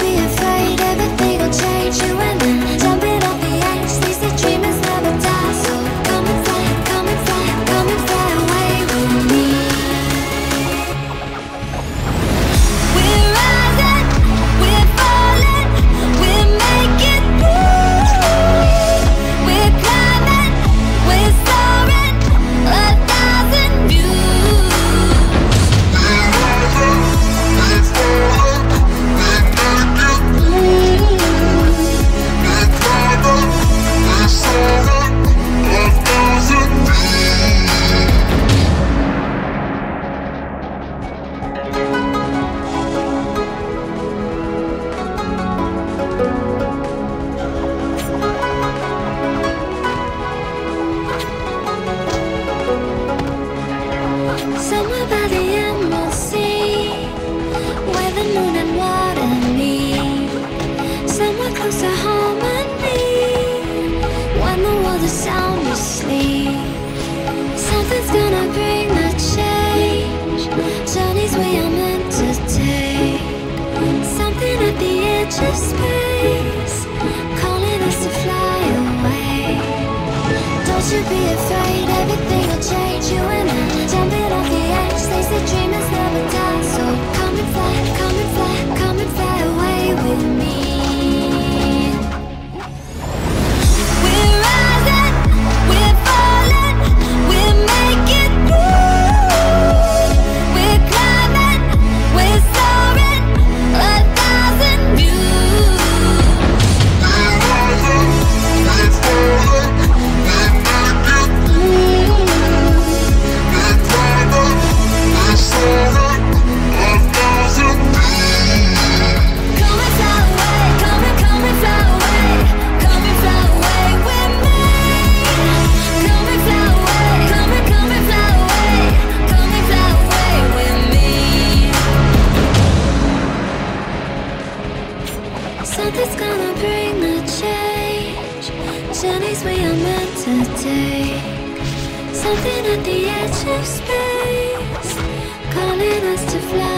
be afraid everything afternoon and what I need Somewhere close harmony When the world is sound asleep Something's gonna bring the change. Journey's way i meant to take. Something at the edge of space. Calling us to fly away. Don't you be afraid everything Something's gonna bring a change. Journeys we are meant to take. Something at the edge of space Calling us to fly.